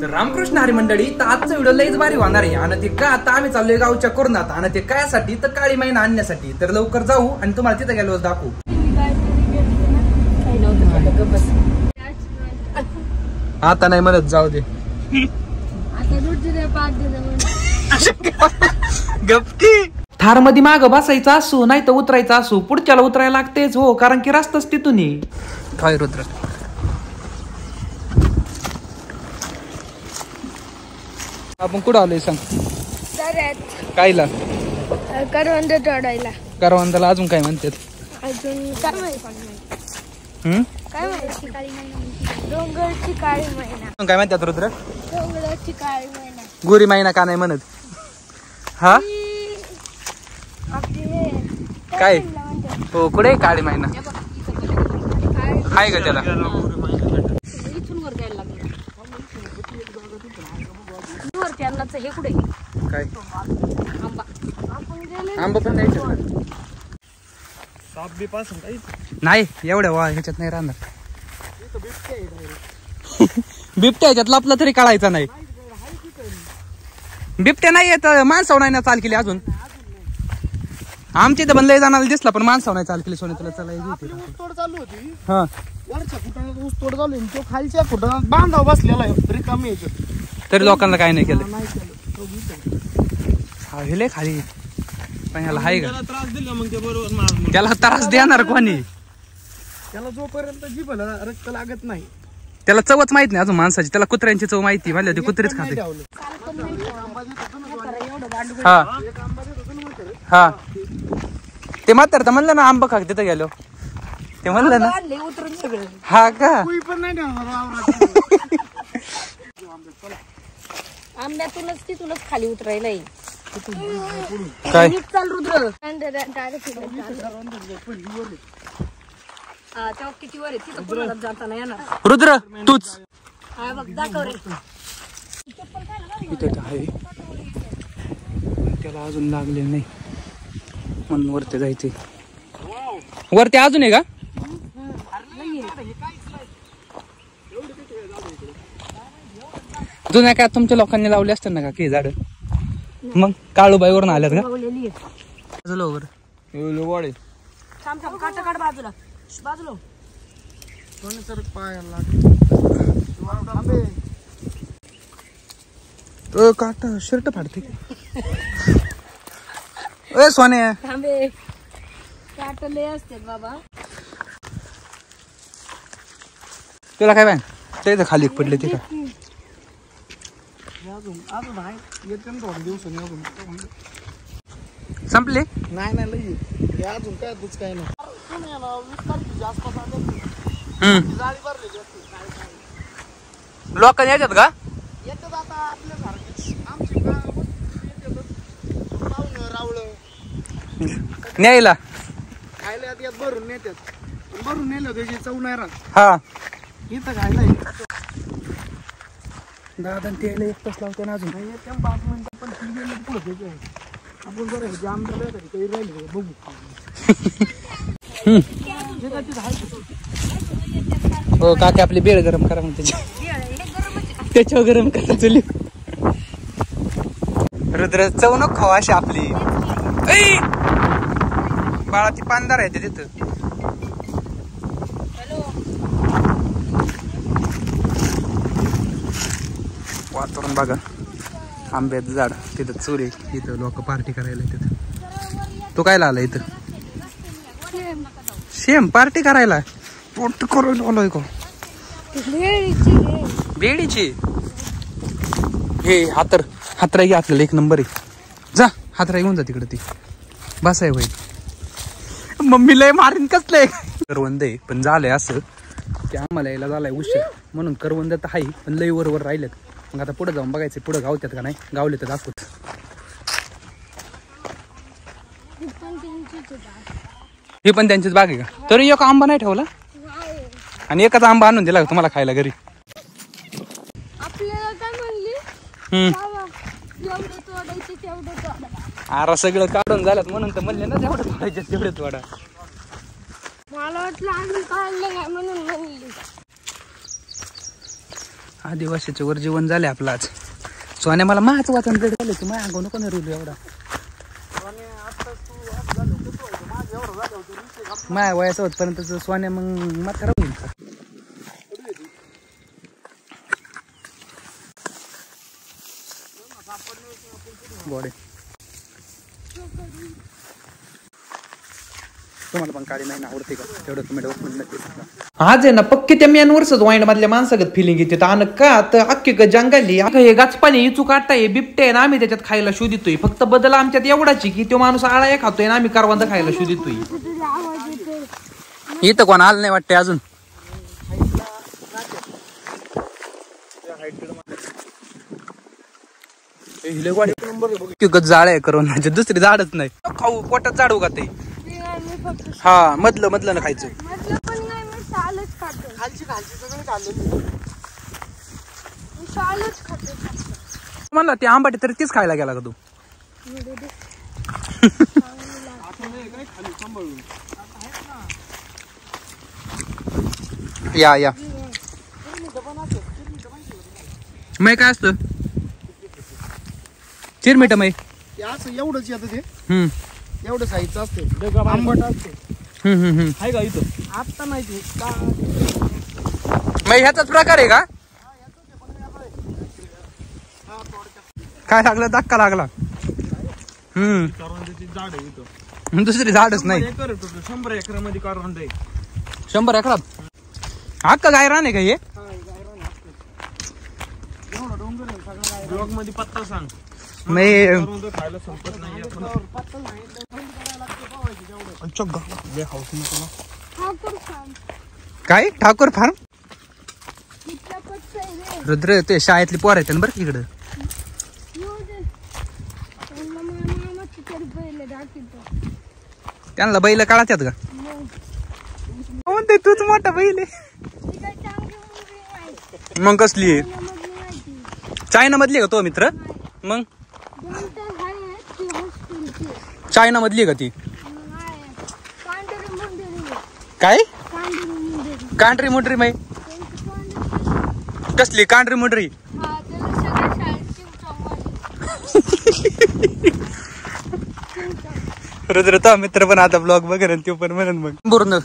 तर रामकृष्ण हरी मंडळी तर आजचा व्हिडिओ लईच भारी होणार आहे. आणि ते का आता आम्ही चाललोय गावच्या कोरोनात. आणि ते कायसाठी तर काळी महिना आणण्यासाठी. तर लवकर जाऊ आणि तुम्हाला तिथे गेलो दाखवू. आता नाही म्हणत जाऊ दे. गपकी थारमध्ये माग बसायचं असू नाही तर उतरायचं असू. पुढच्याला उतरायला लागतेच हो कारण की रस्ताच तिथून. काय रुद्र? आपण कुठं आलोय सांग? कायला? करवंद तोडायला. करवंदाला अजून काय म्हणतात? अजून काय माहिती? हम्म? काय माहिती? डोंगरची काळी महिना अजून काय म्हणतात रुद्र? डोंगराची काळी महिना गोरी महिना का नाही म्हणत? हे? काय? हो कुठे काळी महिना आहे का त्याला? हे. कुठे? काय? आंबा. आंबा पण द्यायचं. नाही एवढ्या वा ह्याच्यात नाही राहणार. बिबट्या ह्याच्यात लपला तरी कळायचा नाही. बिबट्या नाही येत माणसावर नाही ना चाल केली अजून. आमच्या इथं बनलंय जाणार दिसला पण माणसावर नाही चाल केली सोने तुला चालायची तोड चालू होती. हा. वरच्या फुटाण्यात ऊस तोड चालू आहे तो खालच्या फुटाण्यात बांधाव बसलेला आहे. रिकामी याच्यात तरी लोकांना काय नाही केलं. नाही केलं. तो हे खाली. पण ह्याला हाय का? त्याला त्रास दिला मग ते बरोबर मार. त्याला त्रास देणार कोणी? त्याला जोपर्यंत जिभला रक्त लागत नाही. त्याला चवच माहीत नाही अजून माणसाची. त्याला कुत्र्यांची चव माहिती म्हणलं ते कुत्रेच खाते. हा. हा. ते म्हातार तर म्हणलं ना आंबा खा तिथं गेलो. ते म्हणलं ना. आणले उतरून सगळं. हा का? कुई पण नाही ठेवणार वावरात. आंब्यातूनच तिथूनच खाली उतरायला आहे. काय? नीट चाल रुद्र. हा तेव्हा किती वर आहे? तिथं कोणाला जाताना येणार? रुद्र तूच. हा बघ दाखव रे. इथे तर आहे. त्याला अजून लागले नाही. म्हणून वरती जायचे वरती अजून आहे का? जुन्या काय तुमच्या लोकांनी लावले असतात ना का की झाड? मग काळूबाई वरून आल्यात का. बाजूला बाजूला. काट शर्ट फाडते ए सोने. थांबे काटले असते बाबा. तुला काय बाय ते खाली पडले ते का हे संपले? नाही नाही लई अजून काय तुझ काय नाही. तुम्ही आहे ना, वीस तारखेच्या आसपास आले होते. हम्म ती जाळी भरलेली असते काय काय लोकांनी याच्यात का येतात आता आपल्यासारखे आमची गावात येतातच. पाहुणं रावळं न्यायला. खायला यात यात भरून नेतात. पण भरून नेलं त्याची चव नाही राहत. हा. इथं खायला आहे. दादा ते एक तास लावते ना अजून. नाही येत त्या पाच मिनिटं पण ती गेली की पुढं त्याची आहे. आपण जरा हे जाम झालं तरी काही राहिलं का बघू. जे काय तिथं आहे ते. हो काकी आपली बेळ गरम करा त्याची त्याच्यावर गरम करा चुली रुद्र चव नको खाऊ अशी आपली. ऐ! बाळा ती पानदार आहे ते तिथं. वातावरण बघा. आंब्याचं झाड. तिथं चोरी तिथं लोक पार्टी करायला तिथं तू काय आला इथं? सेम पार्टी करायला. पोट करून आलोय का. बेडीची हे हातर. हातरा घे आपल्याला एक नंबर आहे. जा हातरा घेऊन जा तिकडे ती. बस आहे भाई मम्मी लय मारीन कसलंय करवंद आहे पण झालंय असं. की आम्हाला यायला झालाय उशीर. म्हणून करवंद तर आहे पण लय वर वर राहिलेत. मग आता पुढे जाऊन बघायचं पुढे गावतात का नाही? गावले तर दाखवत. हे पण त्यांचीच बाग आहे का? तरी एक आंबा नाही ठेवला? आणि एकच आंबा आणून दिला तुम्हाला खायला घरी? आपल्याला काय म्हणली? हम्म. आरा सगळं काढून झाल्यात म्हणून तर म्हणले ना तेवढं तोडायचे तेवढे तोडा मला वाटलं अजून काढलं नाही म्हणून म्हणली. आदिवासीच्या वर जीवन झाले आपलं आज. सोन्या मला माच वाचन रेड झाले तू माझ्या अंगावर नको नाही रुलू एवढा. माझ्या वयाचं होतपर्यंत सोन्या मग म्हातारा होईल का बॉडी तुम्हाला पण काळी नाही ना आवडते का? तेवढं नक्की. आज आहे ना पक्की त्या मेनवरच वाईन मधल्या माणसागत फिलिंग येते. आणि का तर अख्खी ग जंगली हे गाचपाणी इचू काटा हे बिबटे ना आम्ही त्याच्यात खायला शोधितोय फक्त बदल आमच्यात एवढाच की तो माणूस आळा खातोय ना आम्ही करवंद खायला शोधितोय इथं कोण आलं नाही वाटते अजून? जाळ आहे करोनाचे दुसरी झाडच नाही. खाऊ पोटात झाड उगा ते हा मधलं मधलं ना खायचं. म्हटलं पण नाही मी शालच खातो. खालची खालची सगळी खाल्लेली मी. शालच खातो. फक्त. म्हणला ते आंबाटे तरी तीच खायला गेला का तू. या या. मै काय असतं? चिरमिट असं एवढंच येतं ते. हम्म. एवढं साईजचं असते आंबट असते. हम्म हम्म हम्म. आहे का इथं? आत्ता नाही ते का? मै ह्याचाच प्रकार आहे का? काय लागलं? धक्का लागला. हम्म. करवंदाची झाड आहे इथं. दुसरी झाडच नाही. एकर आहे total, शंभर एकरामध्ये करवंद आहे. शंभर अकरा हक्क गाय राहणे का हे? एवढा डोंगर आहे सगळा ब्लॉगमध्ये पत्ता सांग मै करवंद खायला संपत नाही आपण पत्ता नाही ठाकूर खान काय? ठाकूर फार्म रुद्र ते शाळेतली पोर आहेत ना बरं इकडं. त्यांना बैल काढतात का? मग म्हणते तूच मोठा बैल मग कसली चायना मधली आहे. का तो मित्र? मग? चायना मधली आहे का ती मग आहे पांढरी मुंडरी काय? कांढरी मुंडरी मै त्यांची पांढरी कसली कांढरी मुंडरी? हा रुद्र तो मित्र पण आता ब्लॉग बघेन तो पण म्हणून मग. टिंबूरनं.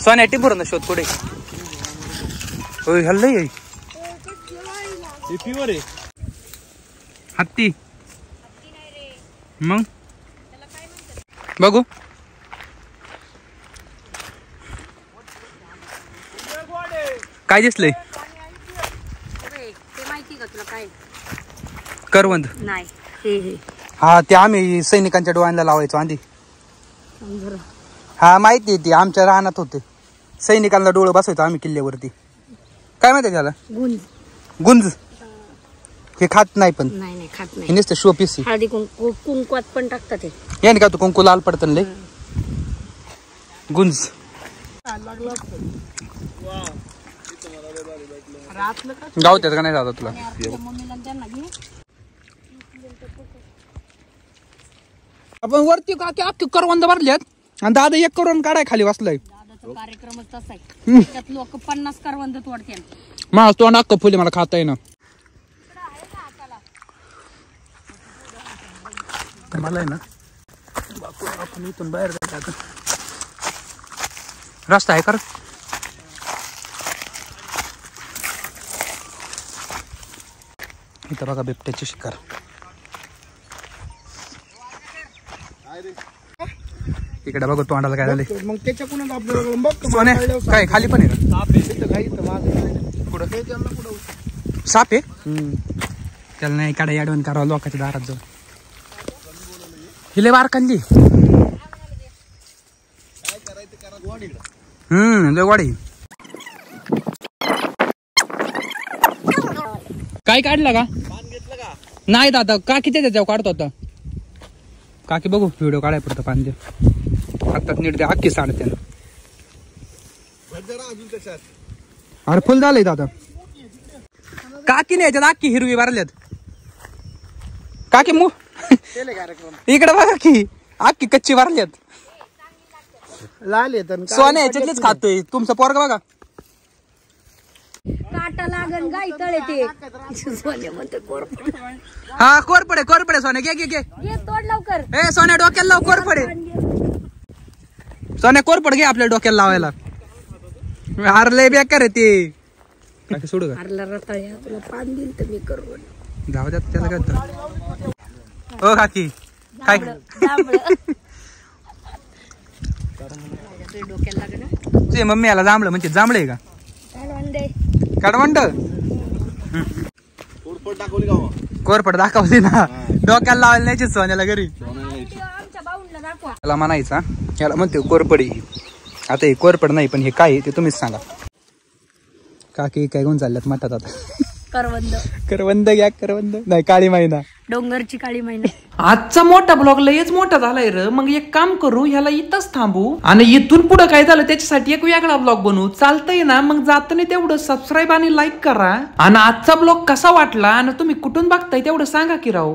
सोन्या टिंबूरनं शोध पुढे. हे. प्युअर आहे. हत्ती. मग? बघू. काय दिसलंय? ते माहिती का तुला काय? करवंद. नाही हे हे. हा ते आम्ही सैनिकांच्या डोळ्यांना लावायचो आधी. बरं. हा माहिती आहे ती आमच्या रानात होते. सैनिकांना डोळं बसवायचो आम्ही किल्ल्यावरती. काय माहिती त्याला गुण गुंज. हे खात नाही पण. नाही नाही खात हे नाही नुसतं शो पीस हळदी कुंकू कुंकवात पण टाकतात ते याने का तू कुंकू लाल पडतं लय गुंज. गावत्यात का नाही जाता तुला मम्मीला आणि त्यांना घे आपण वरती का की अख्खे करवंद भरल्यात आणि दादा एक करून काढाय खाली वाचलाय दादाचा कार्यक्रमच तसा आहे त्याच्यात लोक पन्नास करवंद तोडते माझं तोंड अख्खं फुले मला खाता येईना मला आहे ना आपण इथून बाहेर जायचं. रस्ता आहे कर इथं बघा बिबट्याची शिकार. इकडे बघा तोंडाला काय झालंय. मग त्याच्याकडून सोन्या काय खाली पण आहे साप आहे त्याला नाही काढा याडवण करावं लोकांच्या दारात जाऊन. हिले बार कांदी हम्म लय वाडी काय काढला का? नाही दादा काकी त्याच्यावर काढतो आता. काकी बघू व्हिडिओ काढाय पडतो पांजे हातात नीट द्या अख्खी साडते अरे फुल झालंय दादा. काकी नाही याच्यात अख्खी हिरवी भरल्यात. काकी मु इकडे बघा की अख्खी कच्ची भरल्यात. लाल येत सोन्या ह्याच्यातलेच खातोय. तुमचा पोरगा बघा. काटा लागन गाई तळे ते सोने म्हणते कोरपड हा कोरपडे कोरपडे सोन्या घे घे घे. घे तोड लवकर. ए सोन्या डोक्याला लाव कोरपडे सोन्या कोरपड घे आपल्या डोक्याला लावायला. अरे लय बेकार आहे ते. काय सोडू का? मारला रताळ्या तुला पान दिल तर मी करू जाऊ द्या त्याला काय. हो काकी. काय? डोक्याला लागन तुझे मम्मी याला जांभळं म्हणजे जांभळे का? कडवंड कोरपड दाखवली ना. डोक्याला लावायला न्यायची सोन्याला घरी. आमच्या बाऊंडला दाखवा याला म्हणायचा याला म्हणते कोरपडी. आता हे कोरपड नाही पण हे काय आहे ते तुम्हीच सांगा. काकी काय घेऊन चालल्यात मठात आता करवंद. करवंद घ्या करवंद. नाही काळी महिना डोंगरची काळी महिना आजचा मोठा ब्लॉग लयच मोठा झालाय र. मग एक काम करू ह्याला इथंच थांबू. आणि इथून पुढे काय झालं त्याच्यासाठी एक वेगळा ब्लॉग बनवू. चालतंय ना मग जाताना तेवढं सबस्क्राईब आणि लाईक करा. आणि आजचा ब्लॉग कसा वाटला आणि तुम्ही कुठून बघताय तेवढं सांगा की राव.